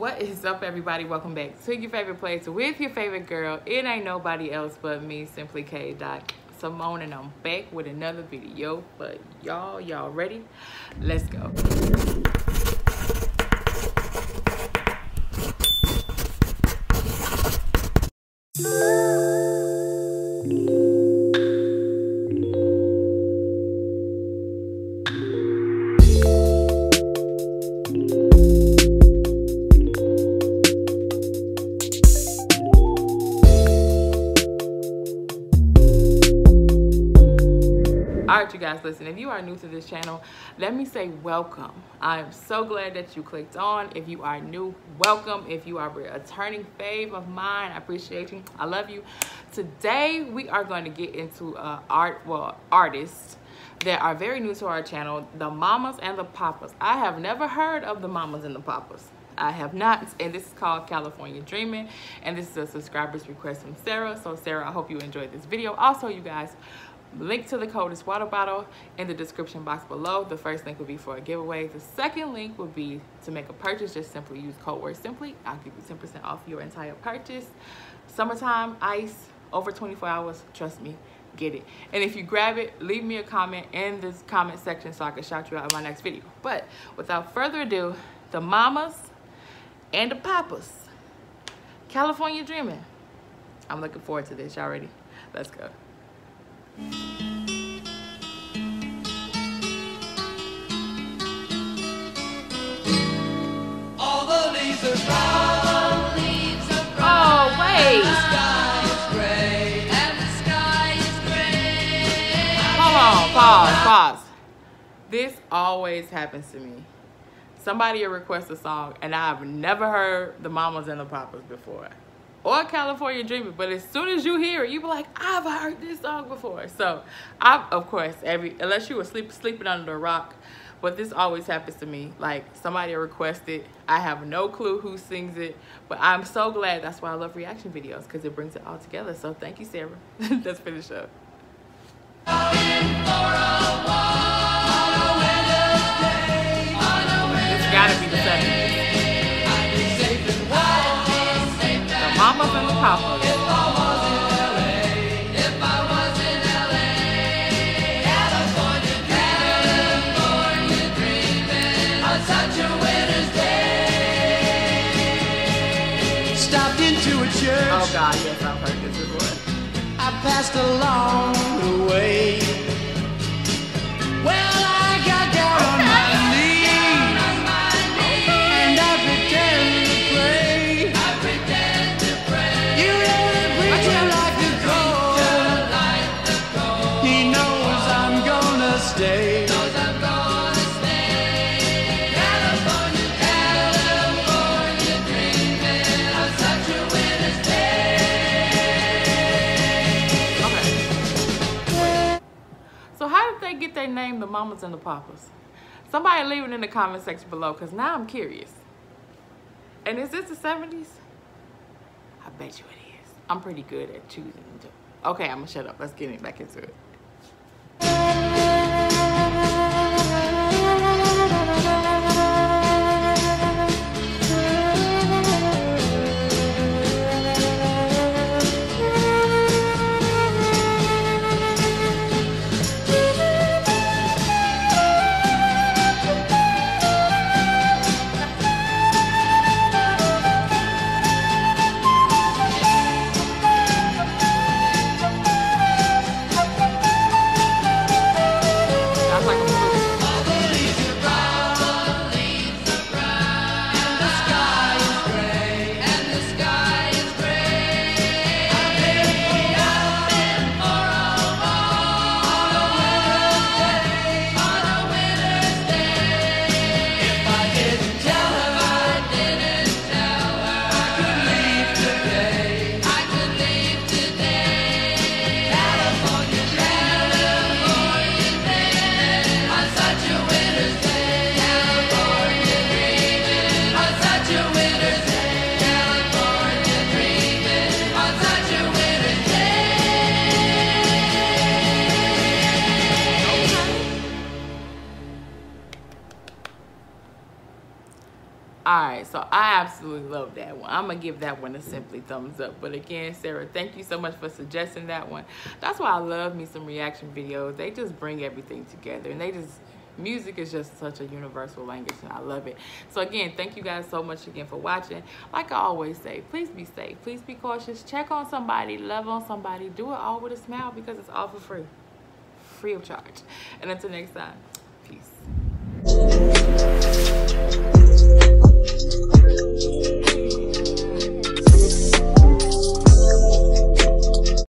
What is up, everybody? Welcome back to your favorite place with your favorite girl. It ain't nobody else but me, Simply K. Dot Simone, and I'm back with another video But y'all. Y'all ready? Let's go. All right you guys listen if you are new to this channel let me say welcome. I am so glad that you clicked on. If you are new welcome. If you are a returning fave of mine i appreciate you. I love you. Today we are going to get into uh, art well artists that are very new to our channel the mamas and the papas. I have never heard of the mamas and the papas. I have not, and this is called California Dreaming, and this is a subscriber's request from Sarah. So Sarah, I hope you enjoyed this video. Also, you guys, link to the code is water bottle in the description box below. The first link will be for a giveaway. The second link will be to make a purchase. Just simply use code word simply. I'll give you 10 percent off your entire purchase. Summertime ice over 24 hours. Trust me get it. And if you grab it leave me a comment in this comment section so i can shout you out in my next video. But without further ado the mamas and the papas. California dreaming. I'm looking forward to this. Y'all ready? Let's go Oh, pause, pause. This always happens to me. Somebody will request a song, and I've never heard the Mamas and the Papas before, or California Dreaming. But as soon as you hear it, you be like, I've heard this song before. So, I of course every unless you were sleep, sleeping under a rock, but this always happens to me. Like somebody requested, I have no clue who sings it, but I'm so glad. That's why I love reaction videos because it brings it all together. So thank you, Sarah. Let's finish up. Mamas and the papas. Stopped into a church. Oh God, yes, I've heard this before. I passed along the way. Name, the mamas and the papas? Somebody leave it in the comment section below, cause now I'm curious. And is this the 70s? I bet you it is. I'm pretty good at choosing. Okay, I'm gonna shut up. Let's get back into it. Alright, so I absolutely love that one. I'm gonna give that one a simply thumbs up. But again, Sarah, thank you so much for suggesting that one. That's why I love me some reaction videos. They just bring everything together and they just music is just such a universal language and I love it. So again, thank you guys so much again for watching. Like I always say, please be safe, please be cautious, check on somebody, love on somebody, do it all with a smile because it's all for free, free of charge. And until next time, peace.